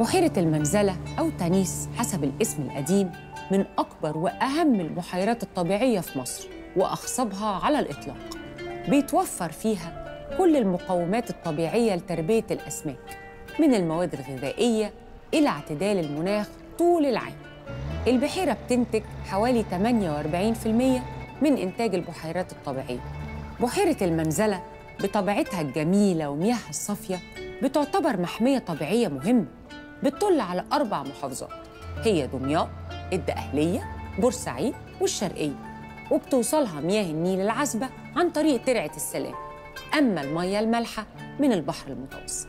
بحيرة المنزلة أو تانيس حسب الاسم القديم من أكبر وأهم البحيرات الطبيعية في مصر وأخصبها على الإطلاق. بيتوفر فيها كل المقومات الطبيعية لتربية الأسماك من المواد الغذائية إلى اعتدال المناخ طول العام. البحيرة بتنتج حوالي 48% من إنتاج البحيرات الطبيعية. بحيرة المنزلة بطبيعتها الجميلة ومياهها الصافية بتعتبر محمية طبيعية مهمة بتطل على أربع محافظات. هي دمياط، الدقهلية، بورسعيد والشرقية وبتوصلها مياه النيل العذبة عن طريق ترعة السلام. أما المياه المالحة من البحر المتوسط.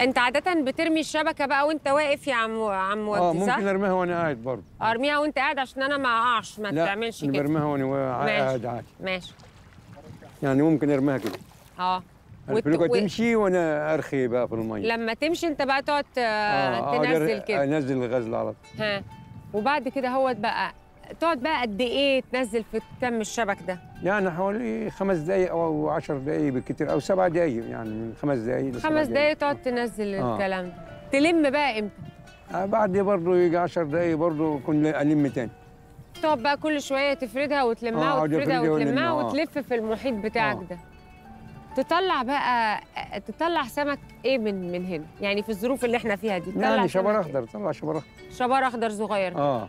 انت عادة بترمي الشبكة بقى وانت واقف يا عم عم آه؟ ممكن أرميها وأنا قاعد برضه. أرميها وأنت قاعد عشان أنا ما أقعش ما لا تعملش كده. برميها وأنا. قاعد عادي. ماشي. يعني ممكن أرميها كده. آه. وت- الفلوكه و- تمشي وأنا أرخي بقى في المية. لما تمشي أنت بقى تقعد أقعد تنزل كده. أنزل الغزل على طول. ها. وبعد كده هوت بقى تقعد بقى قد إيه تنزل في كم الشبك ده؟ يعني حوالي خمس دقايق أو عشر دقايق بالكتير أو سبع دقايق يعني من خمس دقايق لسبع خمس دقايق تقعد تنزل آه. الكلام ده تلم بقى إمتى؟ آه بعد برضه يجي 10 دقايق برضه كنت ألم تاني تقعد بقى كل شوية تفردها وتلمها آه، وتفردها وتلمها آه. وتلف في المحيط بتاعك آه. ده تطلع بقى تطلع سمك إيه من من هنا؟ يعني في الظروف اللي إحنا فيها دي تطلع يعني إيه؟ أخضر طلع شبر أخضر شبار أخضر صغير آه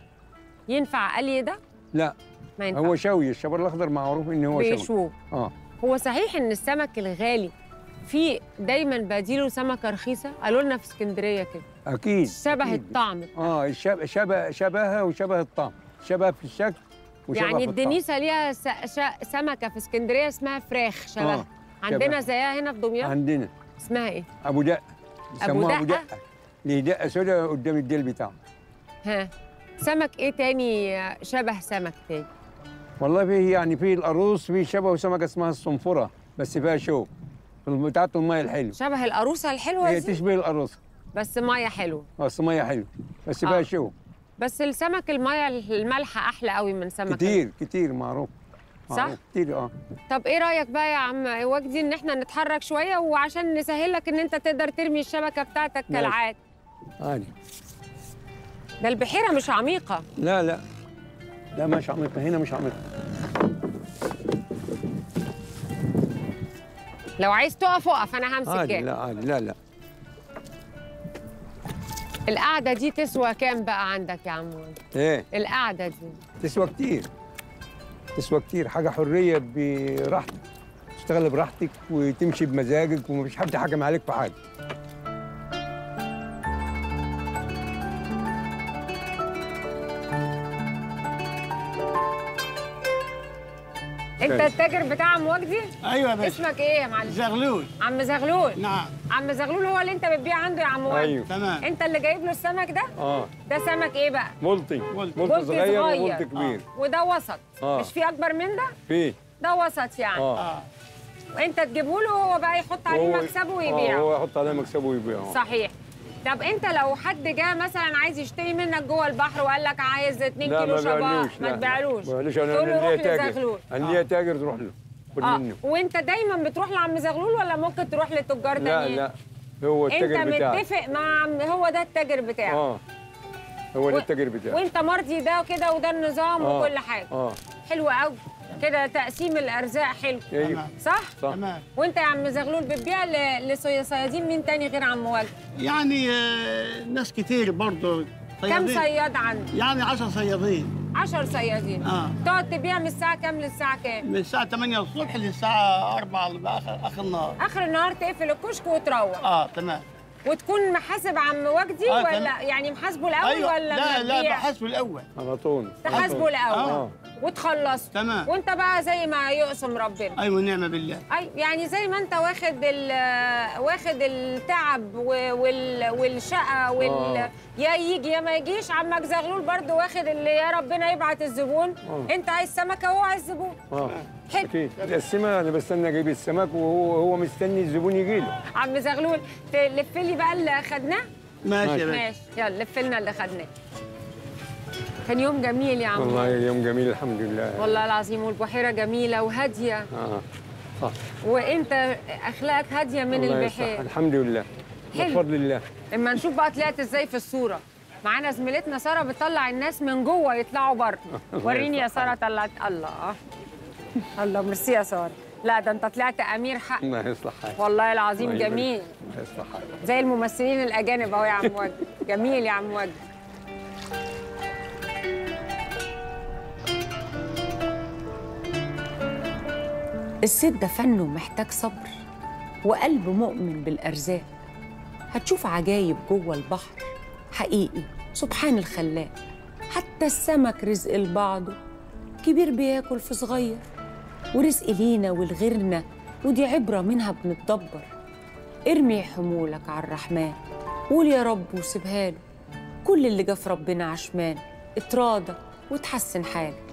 ينفع قلي ده؟ لا. ما ينفع. هو شوي الشبر الأخضر معروف إن هو شوي بيشوه. آه. هو صحيح إن السمك الغالي في دايما بديله سمكة رخيصة؟ قالوا لنا في اسكندرية كده. أكيد شبه أكيد. الطعم. آه الشب... شبه شبهها وشبه الطعم. شبه في الشكل وشبه يعني في الطعم. الدنيسة ليها س... ش... سمكة في اسكندرية اسمها فراخ شبه. آه، عندنا شبه. زيها هنا في دمياط؟ عندنا. اسمها إيه؟ أبو دقة. بيسموها أبو؟ دقة؟ ليه؟ دقة سوداء قدام الديل بتاعه ها. سمك إيه تاني شبه سمك تاني؟ والله فيه يعني في القاروص في شبه سمكة اسمها الصنفرة بس فيها شوك. بتاعته الميه الحلو شبه القاروصه الحلوة هي تشبه القاروصه بس ميه حلوة. بس ميه حلو بس آه. فيها شوك. بس السمك الميه المالحة أحلى قوي من سمك كتير كتير معروف. صح؟ كتير آه. طب إيه رأيك بقى يا عم وجدي إن إحنا نتحرك شوية وعشان نسهل لك إن إنت تقدر ترمي الشبكة بتاعتك. كالعادة؟ عادي. ده البحيرة مش عميقة. لا لا. لا مش عميقة. هنا مش عميقة. لو عايز تقف اقف. أنا همسك عادي جاي. لا عادي. لا لا. القعدة دي تسوى كام بقى عندك يا عم وجدي إيه؟ القعدة دي. تسوى كتير. تسوى كتير. حاجة حرية براحتك. تشتغل براحتك وتمشي بمزاجك ومفيش حد حكم عليك في حاجة. انت. التاجر بتاع عم وجدي؟ أيوه يا باشا. اسمك إيه يا معلم؟ زغلول. عم زغلول؟ نعم. عم زغلول هو اللي انت بتبيع عنده يا عم وجدي. أيوه. تمام. انت اللي جايب له السمك ده؟ آه. ده سمك إيه بقى؟ ملطي ملطي. صغير صغير. وملطي كبير وده وسط. آه. مش في أكبر من ده؟ في. ده وسط يعني. آه. آه وانت تجيبه له وهو بقى يحط عليه هو- مكسبه آه، ويبيعه هو يحط عليه مكسبه ويبيعه. صحيح. طب انت لو حد جه مثلا عايز يشتري منك جوه البحر وقال لك عايز 2 لا كيلو شباب ما تبيعلوش. ما بيعلوش تقول أنا ليا تاجر. أنا ليا تاجر تروح له خد آه. منه. وانت دايما بتروح لعم زغلول ولا ممكن تروح لتجار لا تانيين؟ لا. هو انت التاجر بتاعي متفق مع هو ده التاجر بتاعك. آه. هو ده التاجر بتاعي وانت مرضي ده وكده وده النظام آه. وكل حاجة. آه. حلو قوي كده تقسيم الأرزاق حلو. تمام. صح؟ صح. تمام. وانت يا عم زغلول بتبيع ل- لصيادين مين تاني غير عم وجدي يعني آه، ناس كتير برضه كم. صياد عندك؟ يعني 10 صيادين. 10 صيادين. آه. تقعد تبيع من الساعة كام للساعة كام؟ من الساعة 8 الصبح للساعة 4 آخر آخر النهار. آخر النهار تقفل الكشك وتروح. آه تمام. وتكون محاسب عم وجدي آه، ولا. يعني محاسبه الأول أيوه. ولا لا لا؟ بحسب الأول. على طول. تحاسبه الأول. آه. وتخلصه تمام. وانت بقى زي ما يقسم ربنا. أيوة نعمة بالله. أي يعني زي ما انت واخد ال واخد التعب وال والشقة وال آه. يا يجي يا ما يجيش. عمك زغلول برضو واخد اللي يا ربنا يبعت الزبون. آه. انت عايز سمكه وهو عايز زبون. آه. حلو. أكيد. السمك أنا بستنى أجيب السمك وهو هو مستني الزبون يجي له. عم زغلول تلف لي بقى اللي خدناه ماشي يا باشا. ماشي. يلا لف لنا اللي خدناه كان يوم جميل يا عم. والله يوم جميل الحمد لله. والله العظيم والبحيرة جميلة وهادية. آه صح. وإنت أخلاقك هادية من الله يصلح. البحير الحمد لله. بفضل الله. اما نشوف بقى طلعت إزاي في الصورة. معانا زميلتنا سارة بتطلع الناس من جوه يطلعوا بره. وريني يا سارة طلعت. الله. الله ميرسي يا سارة. لا ده أنت طلعت أمير حق. الله يصلح حالك والله العظيم. جميل. الله يصلح حالك زي الممثلين الأجانب أهو يا عم وجد. جميل يا عم وجد. الصيد ده فن ومحتاج صبر وقلب مؤمن بالأرزاق. هتشوف عجايب جوه البحر. حقيقي سبحان الخلاق. حتى السمك رزق لبعضه. كبير بياكل في صغير. ورزق لينا ولغيرنا ودي عبرة منها بنتدبر. ارمي حمولك على الرحمن. قول يا رب وسيبها له. كل اللي جه في ربنا عشمان. اتراضى وتحسن حالك.